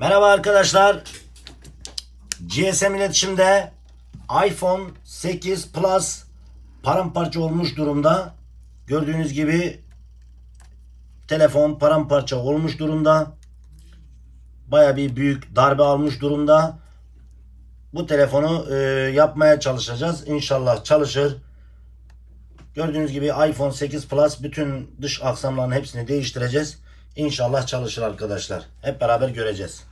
Merhaba arkadaşlar. GSM iletişimde iPhone 8 Plus paramparça olmuş durumda. Gördüğünüz gibi telefon paramparça olmuş durumda. Baya bir büyük darbe almış durumda. Bu telefonu e, yapmaya çalışacağız. İnşallah çalışır. Gördüğünüz gibi iPhone 8 Plus bütün dış aksamların hepsini değiştireceğiz. İnşallah çalışır arkadaşlar. Hep beraber göreceğiz.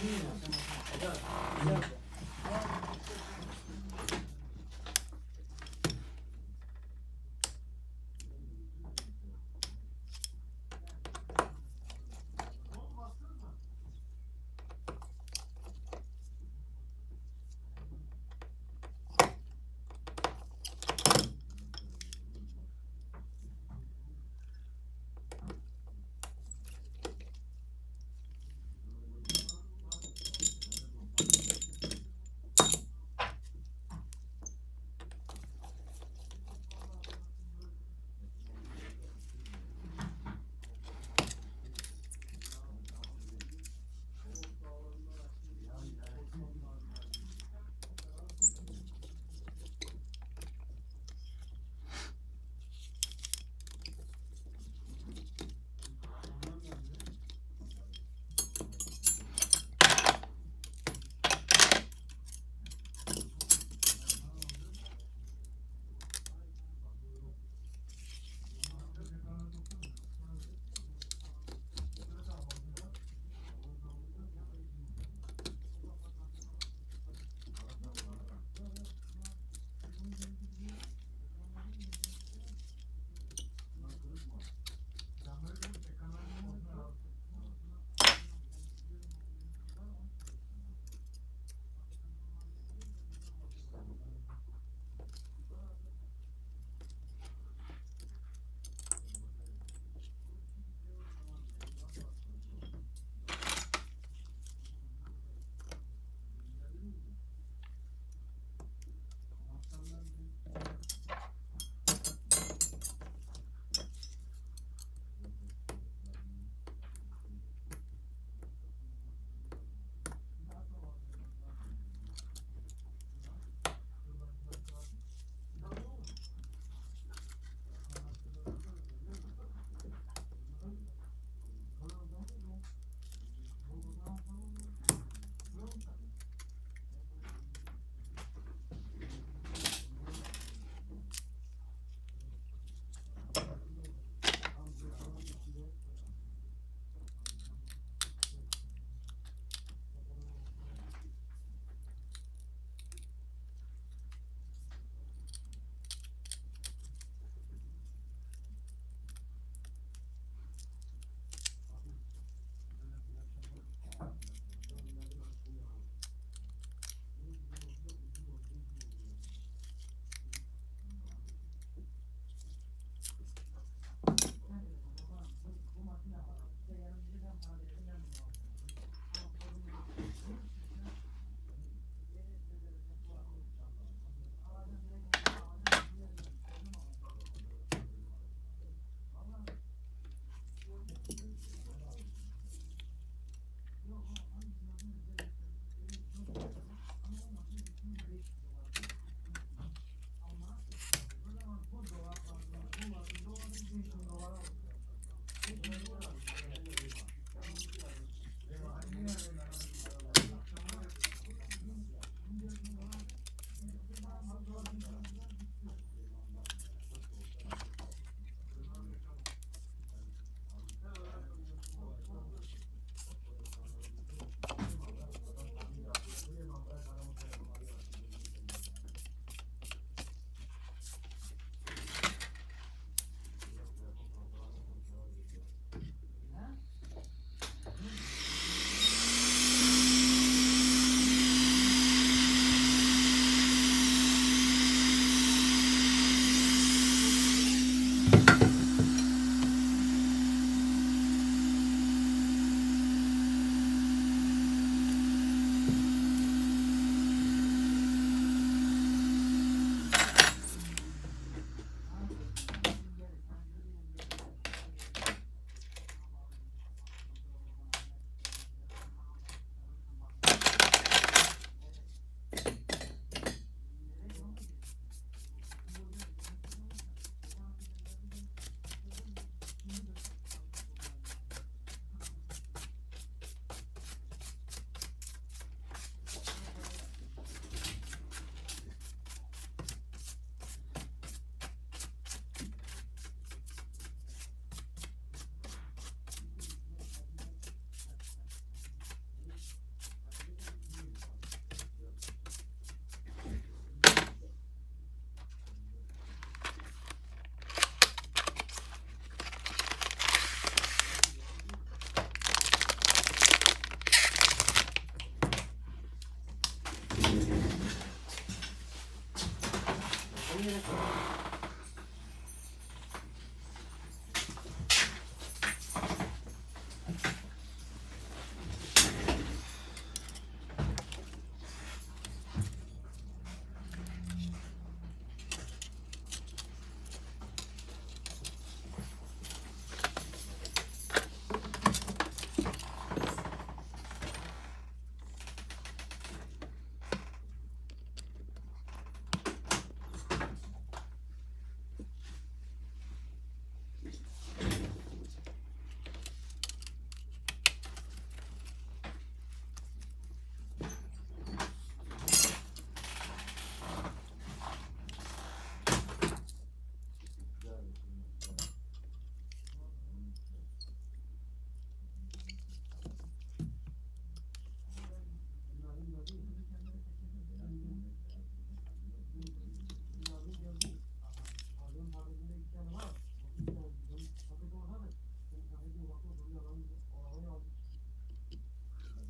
음.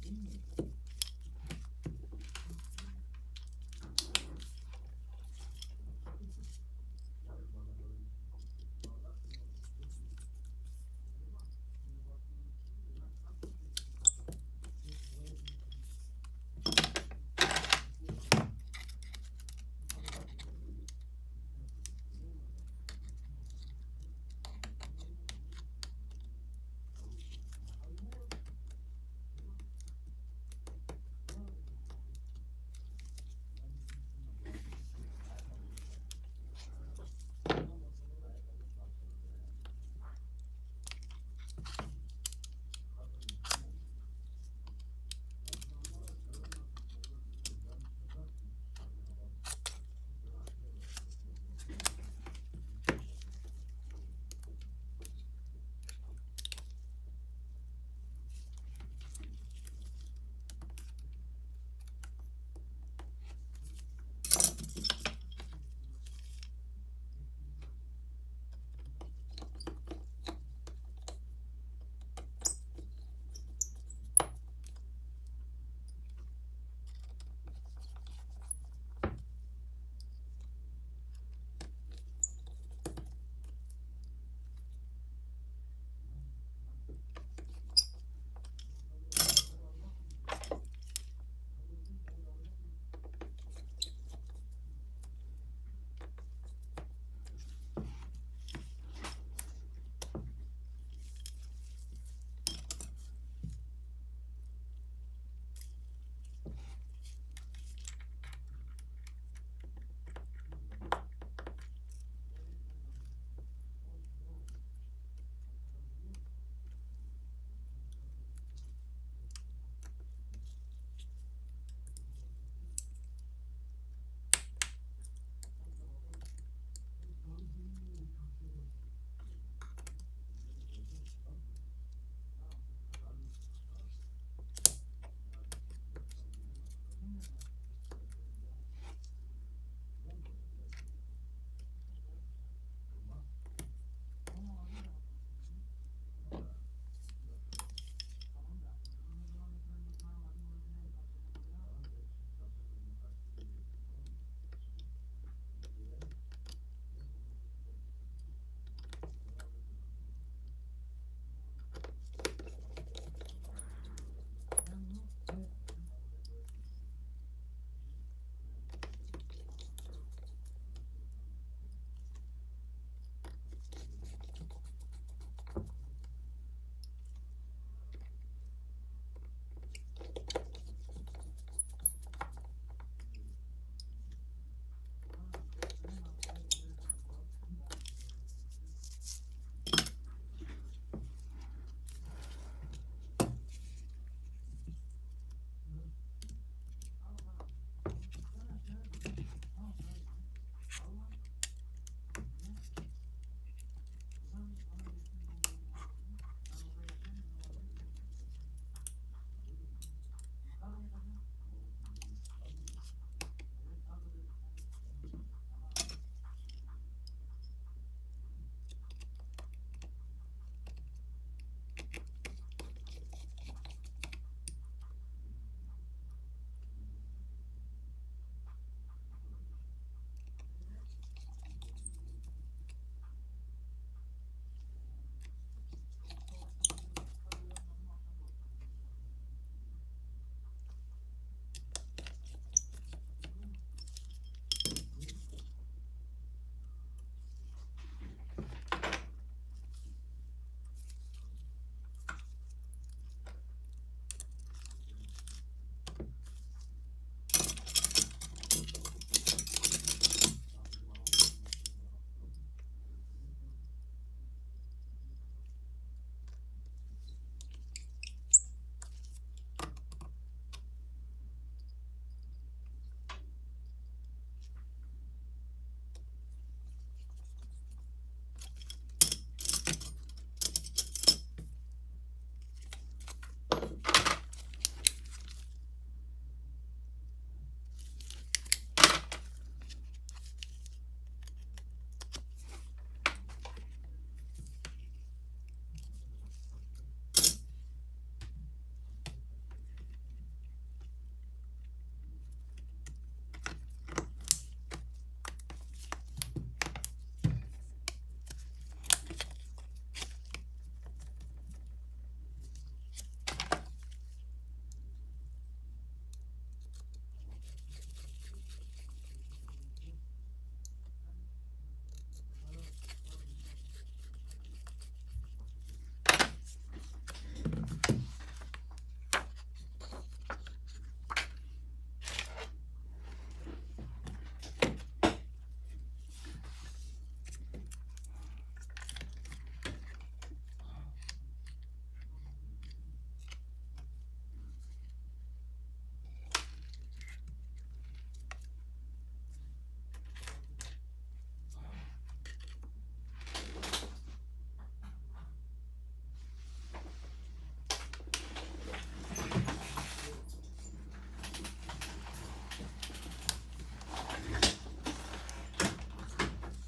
opinion.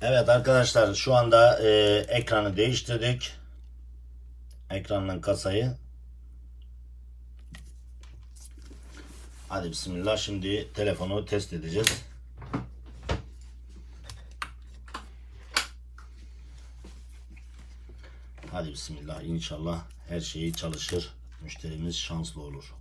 Evet arkadaşlar şu anda e, ekranı değiştirdik. Ekranla kasayı. Hadi bismillah şimdi telefonu test edeceğiz. Hadi bismillah inşallah her şeyi çalışır. Müşterimiz şanslı olur.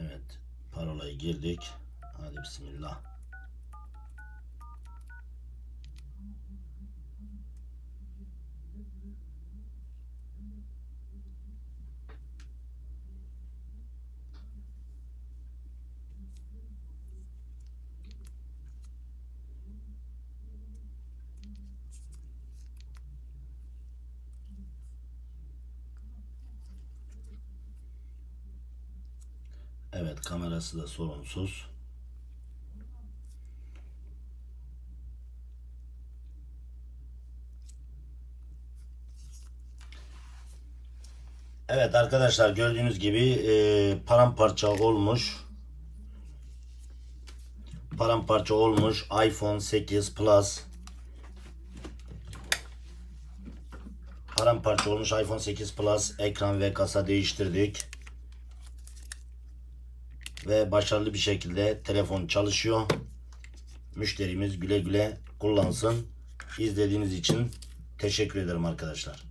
Evet. Parolayı girdik. Hadi bismillah. Evet kamerası da sorunsuz. Evet arkadaşlar gördüğünüz gibi e, paramparça olmuş. Paramparça olmuş iPhone 8 Plus. Paramparça olmuş iPhone 8 Plus ekran ve kasa değiştirdik ve başarılı bir şekilde telefon çalışıyor. Müşterimiz güle güle kullansın. İzlediğiniz için teşekkür ederim arkadaşlar.